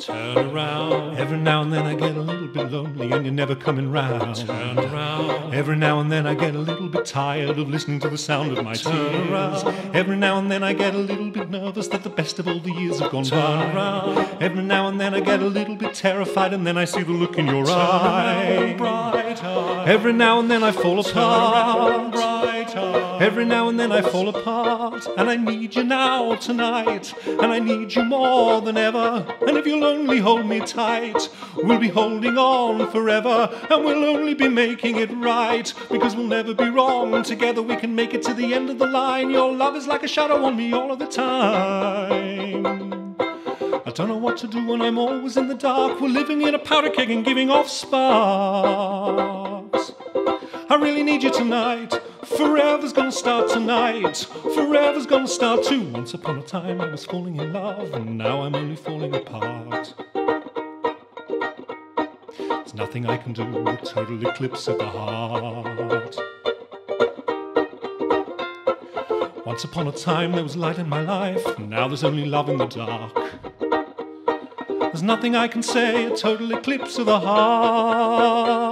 Turn around. Every now and then I get a little bit lonely and you're never coming round. Turn around. Every now and then I get a little bit tired of listening to the sound of my Turn tears. around. Every now and then I get a little bit nervous that the best of all the years have gone Turn by. around. Every now and then I get a little bit terrified and then I see the look in your Turn eye. around. Every now and then I fall Turn around, apart. eye. Every now and then I fall apart, and I need you now tonight, and I need you more than ever. And if you'll only hold me tight, we'll be holding on forever, and we'll only be making it right because we'll never be wrong. Together we can make it to the end of the line. Your love is like a shadow on me all of the time. I don't know what to do when I'm always in the dark. We're living in a powder keg and giving off sparks. I really need you tonight. Forever's gonna start tonight. Forever's gonna start too. Once upon a time I was falling in love, and now I'm only falling apart. There's nothing I can do, a total eclipse of the heart. Once upon a time there was light in my life, now there's only love in the dark. There's nothing I can say, a total eclipse of the heart.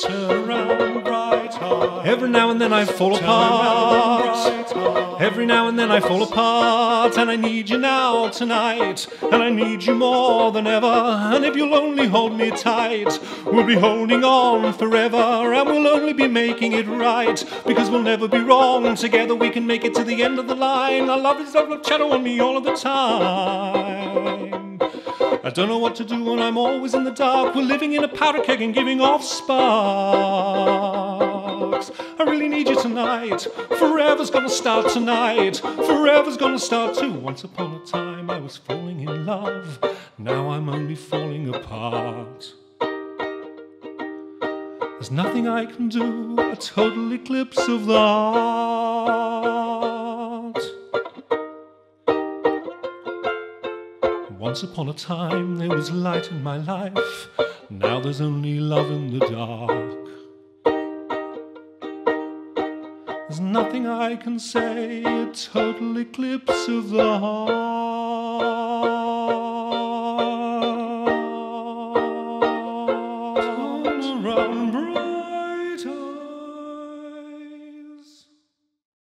Turn around, bright eye. Every now and then I fall Turn apart. Every now and then I fall apart, and I need you now tonight, and I need you more than ever. And if you'll only hold me tight, we'll be holding on forever, and we'll only be making it right because we'll never be wrong. Together we can make it to the end of the line. I love this love shadow on me all of the time. I don't know what to do when I'm always in the dark. We're living in a powder keg and giving off sparks. I really need you tonight. Forever's gonna start tonight. Forever's gonna start too. Once upon a time I was falling in love. Now I'm only falling apart. There's nothing I can do. A total eclipse of the Once upon a time there was light in my life. Now there's only love in the dark. There's nothing I can say, a total eclipse of the heart.